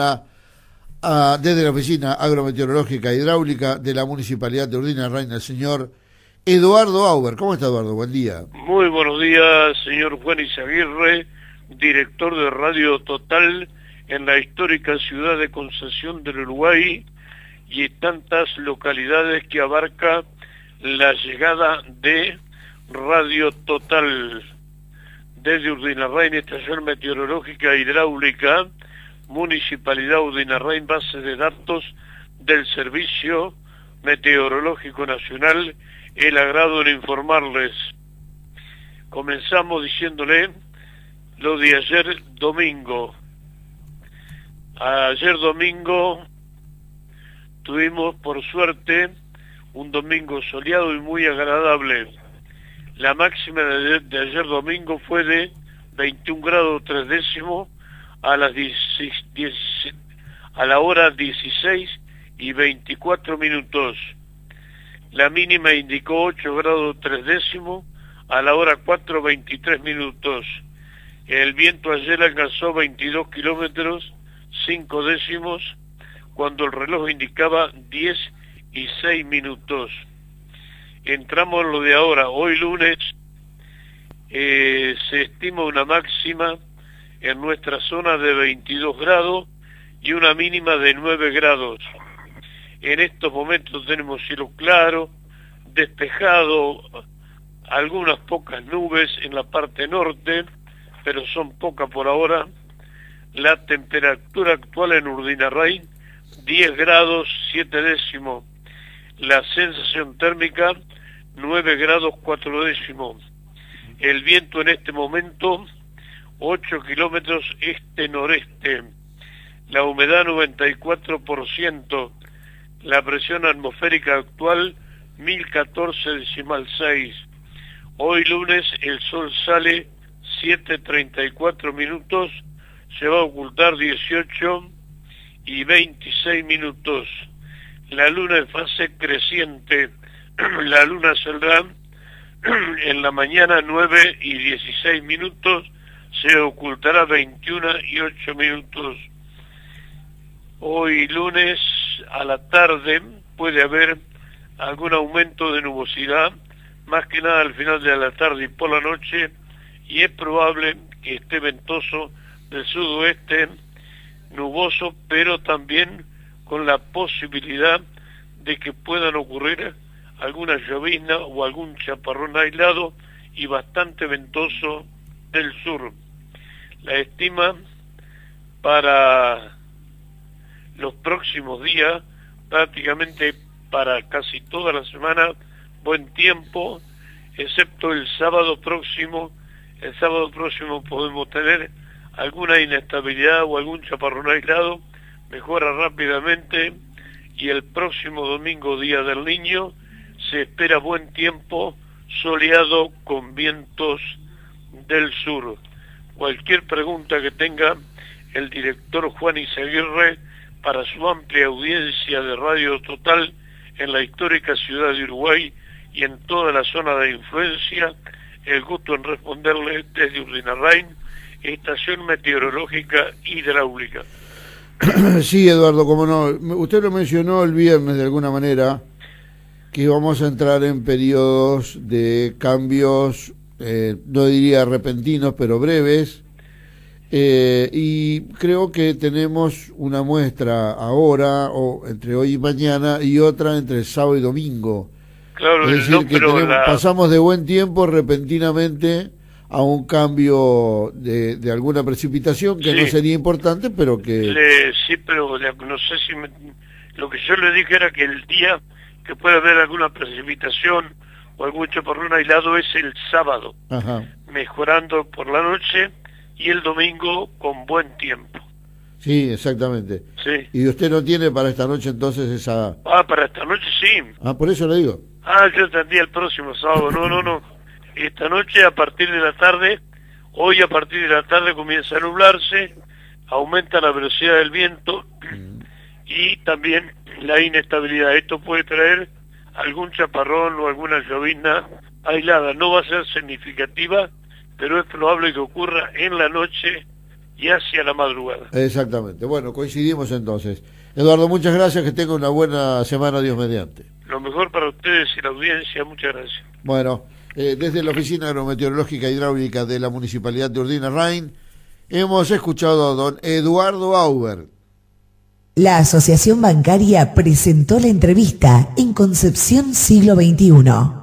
a, desde la Oficina Agrometeorológica Hidráulica de la Municipalidad de Urdina Reina, el señor Eduardo Auber. ¿Cómo está Eduardo? Buen día. Muy buenos días, señor Juan Izaguirre, director de Radio Total en la histórica ciudad de Concesión del Uruguay y tantas localidades que abarca la llegada de Radio Total desde Urdinarrain, Estación Meteorológica Hidráulica, Municipalidad Urdinarrain, base de datos del Servicio Meteorológico Nacional, el agrado en informarles. Comenzamos diciéndole lo de ayer domingo. Ayer domingo tuvimos por suerte un domingo soleado y muy agradable la máxima de, ayer domingo fue de 21 grados 3 décimos a, las a la hora 16 y 24 minutos. La mínima indicó 8 grados 3 décimos a la hora 4 23 minutos. El viento ayer alcanzó 22 kilómetros 5 décimos cuando el reloj indicaba 10 y 6 minutos entramos en lo de ahora. Hoy lunes eh, se estima una máxima en nuestra zona de 22 grados y una mínima de 9 grados. En estos momentos tenemos cielo claro, despejado, algunas pocas nubes en la parte norte, pero son pocas por ahora. La temperatura actual en Urdinarrain, 10 grados 7 décimos. La sensación térmica 9 grados 4 décimos. El viento en este momento 8 kilómetros este-noreste. La humedad 94%. La presión atmosférica actual 1014 decimal 6. Hoy lunes el sol sale 7.34 minutos, se va a ocultar 18 y 26 minutos. La luna en fase creciente la luna saldrá en la mañana 9 y 16 minutos, se ocultará 21 y 8 minutos. Hoy lunes a la tarde puede haber algún aumento de nubosidad, más que nada al final de la tarde y por la noche, y es probable que esté ventoso del sudoeste, nuboso, pero también con la posibilidad de que puedan ocurrir alguna llovizna o algún chaparrón aislado y bastante ventoso del sur. La estima para los próximos días, prácticamente para casi toda la semana, buen tiempo, excepto el sábado próximo. El sábado próximo podemos tener alguna inestabilidad o algún chaparrón aislado, mejora rápidamente y el próximo domingo, Día del Niño, se espera buen tiempo soleado con vientos del sur. Cualquier pregunta que tenga el director Juan Izaguirre para su amplia audiencia de Radio Total en la histórica ciudad de Uruguay y en toda la zona de influencia, el gusto en responderle desde Urdinarrain, Estación Meteorológica Hidráulica. Sí, Eduardo, como no, usted lo mencionó el viernes de alguna manera, que vamos a entrar en periodos de cambios, eh, no diría repentinos, pero breves, eh, y creo que tenemos una muestra ahora, o entre hoy y mañana, y otra entre sábado y domingo. Claro, es decir, que pasamos de buen tiempo repentinamente a un cambio de, de alguna precipitación que no sería importante, pero que... sí, pero no sé si... lo que yo le dije era que el día que puede haber alguna precipitación o algún chaparrón aislado es el sábado, mejorando por la noche y el domingo con buen tiempo. Sí, exactamente. Sí. ¿Y usted no tiene para esta noche entonces esa...? Ah, para esta noche sí. Ah, por eso le digo. Ah, yo entendí el próximo sábado. No, no, no. Esta noche a partir de la tarde, hoy a partir de la tarde comienza a nublarse, aumenta la velocidad del viento mm. y también la inestabilidad. Esto puede traer algún chaparrón o alguna llovizna aislada. No va a ser significativa, pero es probable que ocurra en la noche y hacia la madrugada. Exactamente. Bueno, coincidimos entonces. Eduardo, muchas gracias, que tenga una buena semana, Dios mediante. Lo mejor para ustedes y la audiencia, muchas gracias. Bueno, eh, desde la Oficina Agrometeorológica Hidráulica de la Municipalidad de Urdina Rain, hemos escuchado a don Eduardo Auber. La Asociación Bancaria presentó la entrevista en Concepción Siglo XXI.